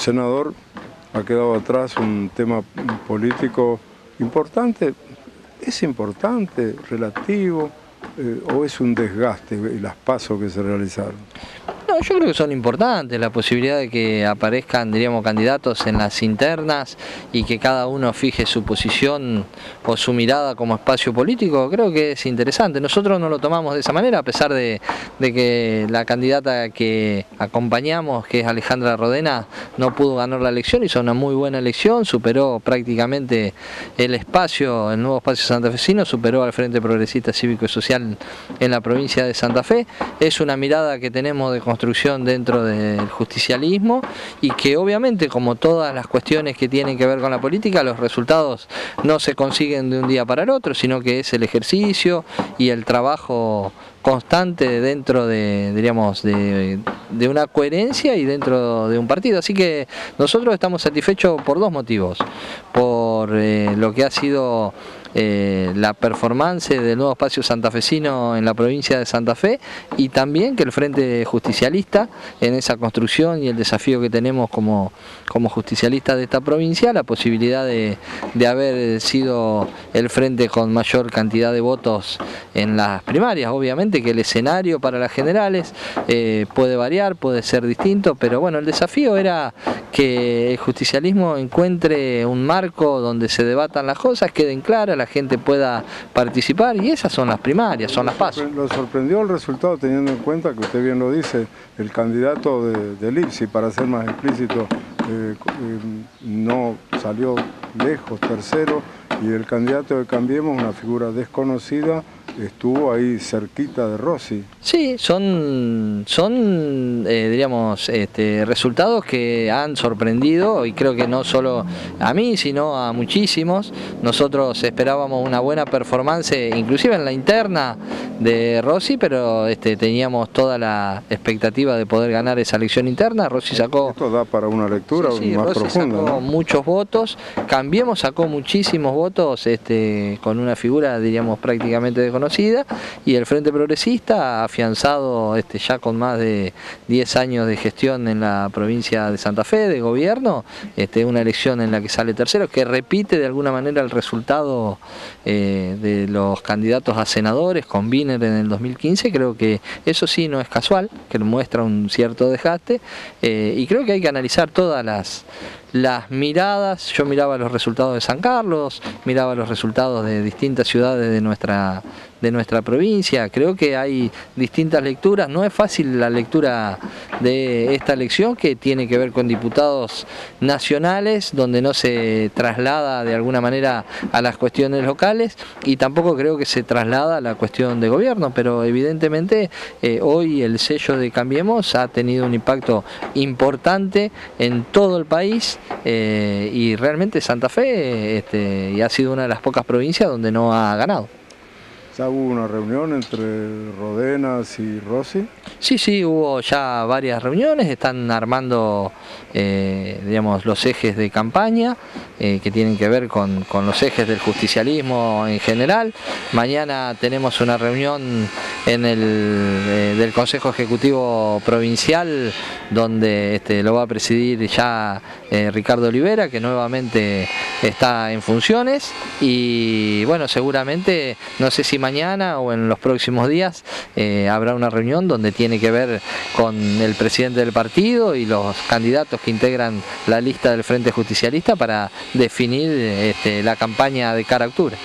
senador ha quedado atrás un tema político importante. ¿Es importante, relativo, eh, o es un desgaste las pasos que se realizaron? Yo creo que son importantes, la posibilidad de que aparezcan, diríamos, candidatos en las internas y que cada uno fije su posición o su mirada como espacio político, creo que es interesante. Nosotros no lo tomamos de esa manera, a pesar de, que la candidata que acompañamos, que es Alejandra Rodena, no pudo ganar la elección, hizo una muy buena elección, superó prácticamente el espacio, el nuevo espacio santafesino, superó al Frente Progresista Cívico y Social en la provincia de Santa Fe. Es una mirada que tenemos de construcción dentro del justicialismo y que obviamente como todas las cuestiones que tienen que ver con la política, los resultados no se consiguen de un día para el otro, sino que es el ejercicio y el trabajo constante dentro de, diríamos, de, una coherencia y dentro de un partido. Así que nosotros estamos satisfechos por dos motivos. Por eh, lo que ha sido eh, la performance del nuevo espacio santafesino en la provincia de Santa Fe y también que el Frente Justicialista en esa construcción y el desafío que tenemos como, como justicialista de esta provincia, la posibilidad de, haber sido el frente con mayor cantidad de votos en las primarias. Obviamente que el escenario para las generales eh, puede variar, puede ser distinto, pero bueno, el desafío era que el justicialismo encuentre un marco donde se debatan las cosas, queden claras, la gente pueda participar y esas son las primarias, son las pasos. ¿Lo sorprendió el resultado teniendo en cuenta que usted bien lo dice, el candidato de, de para ser más explícito, eh, eh, no salió lejos, tercero, y el candidato de Cambiemos, una figura desconocida, estuvo ahí cerquita de Rossi. Sí, son, son eh, diríamos, este, resultados que han sorprendido y creo que no solo a mí, sino a muchísimos. Nosotros esperábamos una buena performance, inclusive en la interna de Rossi, pero este, teníamos toda la expectativa de poder ganar esa elección interna. Rossi sacó... Esto da para una lectura sí, más Rossi Sacó muchos votos, Cambiemos sacó muchísimos votos este, con una figura, diríamos, prácticamente desconocida y el Frente Progresista, afianzado este, ya con más de 10 años de gestión en la provincia de Santa Fe, de gobierno, este, una elección en la que sale tercero, que repite de alguna manera el resultado eh, de los candidatos a senadores con Biner en el 2015, creo que eso sí no es casual, que muestra un cierto desgaste, eh, y creo que hay que analizar todas las las miradas, yo miraba los resultados de San Carlos, miraba los resultados de distintas ciudades de nuestra, de nuestra provincia, creo que hay distintas lecturas, no es fácil la lectura de esta elección que tiene que ver con diputados nacionales, donde no se traslada de alguna manera a las cuestiones locales y tampoco creo que se traslada a la cuestión de gobierno, pero evidentemente eh, hoy el sello de Cambiemos ha tenido un impacto importante en todo el país eh, y realmente Santa Fe este, ha sido una de las pocas provincias donde no ha ganado. ¿Ya hubo una reunión entre Rodenas y Rossi? Sí, sí, hubo ya varias reuniones, están armando eh, digamos, los ejes de campaña eh, que tienen que ver con, los ejes del justicialismo en general. Mañana tenemos una reunión en el, eh, del Consejo Ejecutivo Provincial donde este, lo va a presidir ya Ricardo Olivera, que nuevamente está en funciones y bueno, seguramente, no sé si mañana o en los próximos días habrá una reunión donde tiene que ver con el presidente del partido y los candidatos que integran la lista del Frente Justicialista para definir este, la campaña de cara a octubre.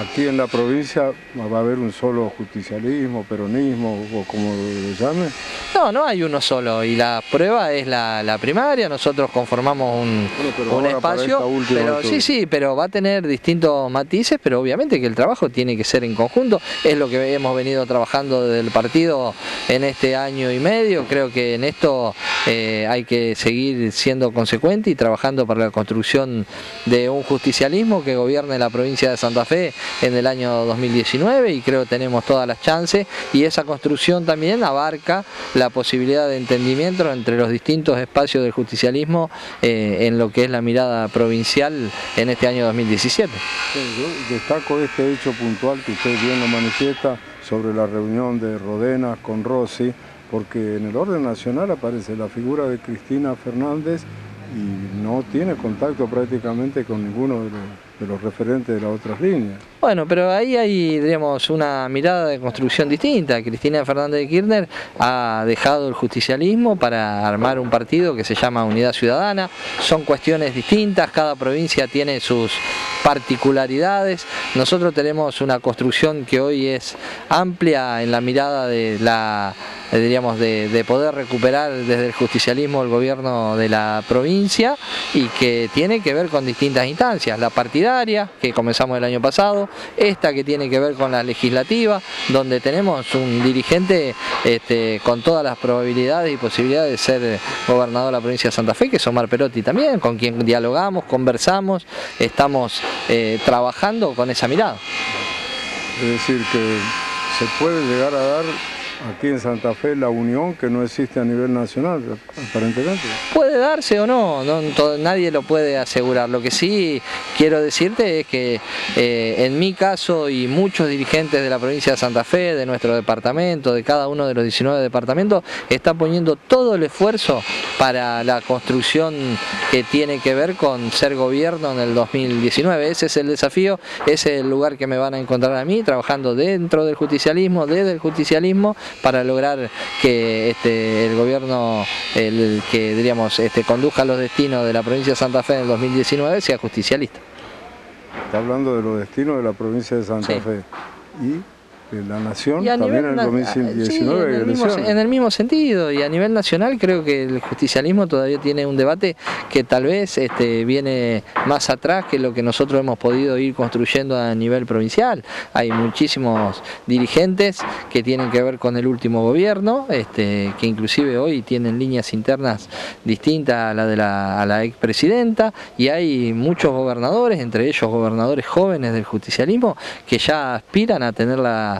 Aquí en la provincia va a haber un solo justicialismo, peronismo o como lo llame. No, no hay uno solo y la prueba es la, primaria, nosotros conformamos un, espacio, pero sí, sí, pero va a tener distintos matices, pero obviamente que el trabajo tiene que ser en conjunto, es lo que hemos venido trabajando desde el partido en este año y medio, creo que en esto eh, hay que seguir siendo consecuente y trabajando para la construcción de un justicialismo que gobierne la provincia de Santa Fe en el año 2019 y creo que tenemos todas las chances y esa construcción también abarca la posibilidad de entendimiento entre los distintos espacios del justicialismo eh, en lo que es la mirada provincial en este año 2017. yo destaco este hecho puntual que usted bien lo manifiesta sobre la reunión de Rodenas con Rossi, porque en el orden nacional aparece la figura de Cristina Fernández y no tiene contacto prácticamente con ninguno de los de los referentes de las otras líneas. Bueno, pero ahí hay, digamos, una mirada de construcción distinta. Cristina Fernández de Kirchner ha dejado el justicialismo para armar un partido que se llama Unidad Ciudadana. Son cuestiones distintas, cada provincia tiene sus particularidades. Nosotros tenemos una construcción que hoy es amplia en la mirada de la diríamos, de, de, poder recuperar desde el justicialismo el gobierno de la provincia y que tiene que ver con distintas instancias, la partidaria, que comenzamos el año pasado, esta que tiene que ver con la legislativa, donde tenemos un dirigente este, con todas las probabilidades y posibilidades de ser gobernador de la provincia de Santa Fe, que es Omar Perotti también, con quien dialogamos, conversamos, estamos eh, trabajando con esa mirada. Es decir, que se puede llegar a dar aquí en Santa Fe la unión que no existe a nivel nacional, aparentemente. Puede darse o no, nadie lo puede asegurar. Lo que sí quiero decirte es que eh, en mi caso y muchos dirigentes de la provincia de Santa Fe, de nuestro departamento, de cada uno de los 19 departamentos, están poniendo todo el esfuerzo para la construcción que tiene que ver con ser gobierno en el 2019. Ese es el desafío, ese es el lugar que me van a encontrar a mí, trabajando dentro del justicialismo, desde el justicialismo, para lograr que este, el gobierno el que diríamos este, conduzca los destinos de la provincia de Santa Fe en el 2019 sea justicialista. Está hablando de los destinos de la provincia de Santa Fe. Y la nación también en el 2019 en, el mismo, sentido. Y a nivel nacional creo que el justicialismo todavía tiene un debate que tal vez este, viene más atrás que lo que nosotros hemos podido ir construyendo a nivel provincial. Hay muchísimos dirigentes que tienen que ver con el último gobierno este, que inclusive hoy tienen líneas internas distintas a la de la, a la expresidenta y hay muchos gobernadores entre ellos gobernadores jóvenes del justicialismo que ya aspiran a tener la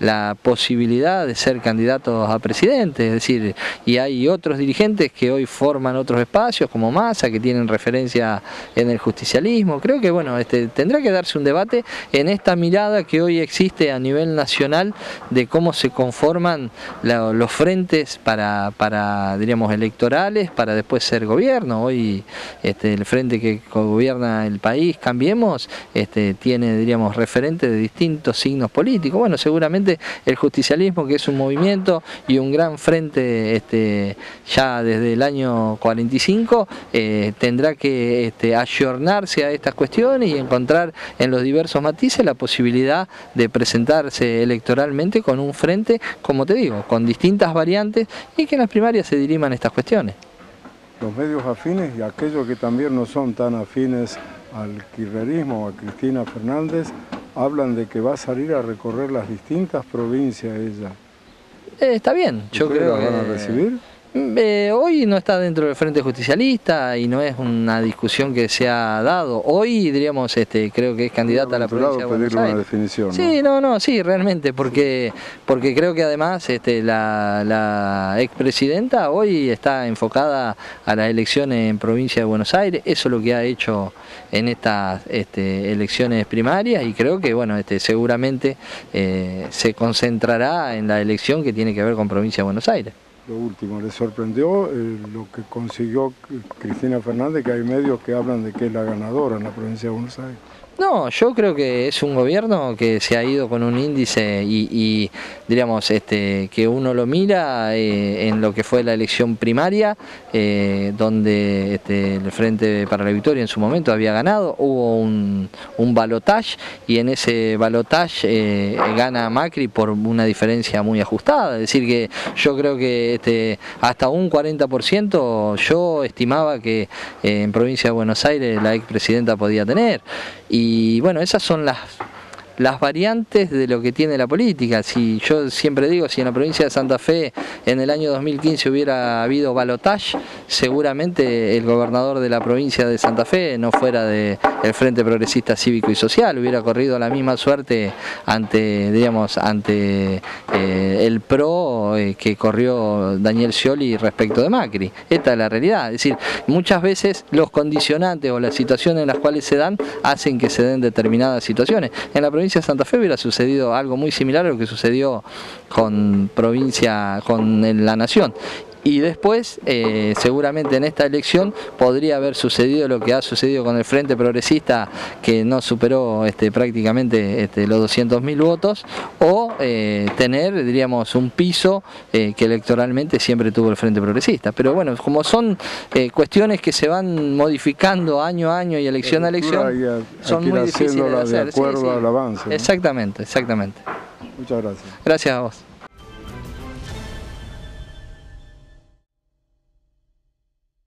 la, posibilidad de ser candidatos a presidente, es decir, y hay otros dirigentes que hoy forman otros espacios, como Massa, que tienen referencia en el justicialismo. Creo que bueno, este, tendrá que darse un debate en esta mirada que hoy existe a nivel nacional de cómo se conforman los frentes para, para, diríamos, electorales, para después ser gobierno. Hoy este, el frente que gobierna el país, Cambiemos, este, tiene, diríamos, referentes de distintos signos políticos. Bueno, seguramente el justicialismo, que es un movimiento y un gran frente este, ya desde el año 45, eh, tendrá que este, ayornarse a estas cuestiones y encontrar en los diversos matices la posibilidad de presentarse electoralmente con un frente, como te digo, con distintas variantes y que en las primarias se diriman estas cuestiones. Los medios afines y aquellos que también no son tan afines al kirchnerismo a Cristina Fernández hablan de que va a salir a recorrer las distintas provincias ella. Eh, está bien, yo creo que... van a recibir? Eh, hoy no está dentro del Frente Justicialista y no es una discusión que se ha dado. Hoy, diríamos, este, creo que es candidata a la provincia de Buenos Aires. Una definición, sí, no, no, sí, realmente, porque, porque creo que además este, la, la expresidenta hoy está enfocada a las elecciones en provincia de Buenos Aires. Eso es lo que ha hecho en estas este, elecciones primarias y creo que, bueno, este, seguramente eh, se concentrará en la elección que tiene que ver con provincia de Buenos Aires lo último, ¿le sorprendió eh, lo que consiguió Cristina Fernández, que hay medios que hablan de que es la ganadora en la provincia de Buenos Aires? No, yo creo que es un gobierno que se ha ido con un índice y, diríamos, este, que uno lo mira eh, en lo que fue la elección primaria, eh, donde este, el Frente para la Victoria en su momento había ganado, hubo un, un balotage y en ese balotage eh, gana Macri por una diferencia muy ajustada, es decir que yo creo que este, hasta un 40% yo estimaba que en provincia de Buenos Aires la expresidenta podía tener. Y bueno, esas son las las variantes de lo que tiene la política. Si yo siempre digo, si en la provincia de Santa Fe en el año 2015 hubiera habido balotage, seguramente el gobernador de la provincia de Santa Fe no fuera del Frente Progresista Cívico y Social, hubiera corrido la misma suerte ante, digamos, ante eh, el PRO eh, que corrió Daniel Scioli respecto de Macri. Esta es la realidad. Es decir, muchas veces los condicionantes o las situaciones en las cuales se dan hacen que se den determinadas situaciones. En la Santa Fe hubiera sucedido algo muy similar a lo que sucedió con provincia, con la nación y después eh, seguramente en esta elección podría haber sucedido lo que ha sucedido con el Frente Progresista que no superó este, prácticamente este, los 200.000 votos o eh, tener diríamos un piso eh, que electoralmente siempre tuvo el Frente Progresista pero bueno como son cuestiones que se van modificando año a año y elección a elección son muy difíciles de hacer. acuerdo al avance. Exactamente, exactamente. Muchas gracias. Gracias a vos.